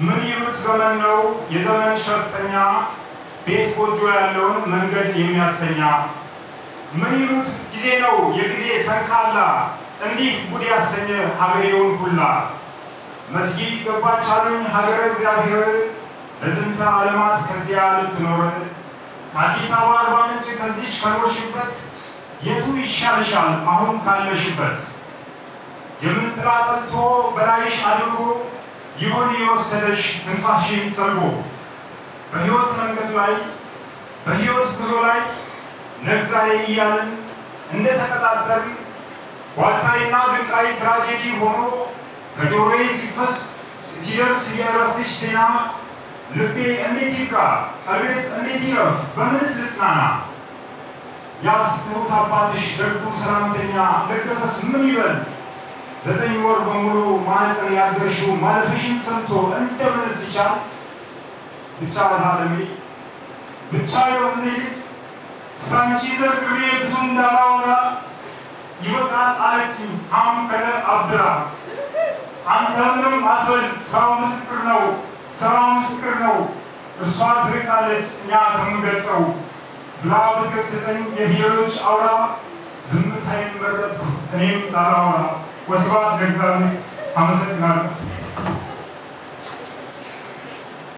ምን ይሉት ዘመን ነው? የዘመን ሸፍጠኛ ቤት ጎጆ ያለውን መንገድ የሚያስተኛ ምን ይሉት ጊዜ ነው? የጊዜ ሰንካላ እንዲህ ጉድ ያሰኘ ሀገሬውን ሁላ። መስጊድ ገባች አሉኝ ሀገረ እግዚአብሔር ለዝንተ ዓለማት ከዚያ ልትኖር። ከአዲስ አበባ አርባ ምንጭ ከዚች ከኖርሽበት የቱ ይሻልሻል? አሁን ካለሽበት የምን ጥላ ጠልቶ በላይሽ አድርጎ ይሆን የወሰደሽ ትንፋሽን ሰርጎ በሕይወት መንገድ ላይ በሕይወት ጉዞ ላይ ነግዛሬ እያልን እንደተቀጣጠርን ዋልታይና ድንቃይ ትራጀዲ ሆኖ ከጆሮዬ ሲፈስ ሲደርስ የእረፍትሽ ዜና ልቤ እንዴት ይብቃ? ቀልቤስ እንዴት ይረፍ? በምንስ ልጽናና? ያስትሩት አባትሽ ደጉ ሰላምተኛ ለገሰስ ምን ይበል? ዘጠኝ ወር በሙሉ ማህፀን ያደርሽው ማለፍሽን ሰምቶ እንደምንስ ይቻል ብቻ በታለሜ ብቻ የወንዜ ልጅ ስራንቺ ዘርዝሬ ብዙ እንዳላወራ ይበቃል አለችኝ። አሁን ከለ አብራ አንተ ምንም አትበል ስራው ምስክር ነው ስራው ምስክር ነው። እሷ ትርቃለች እኛ ከምንገልጸው ብላ ብትገስጠኝ የፊደሎች አውራ ዝምታዬን መረጥኩ። እኔም ላላወራ ወስብሐት ለእግዚአብሔር 咱们说，那。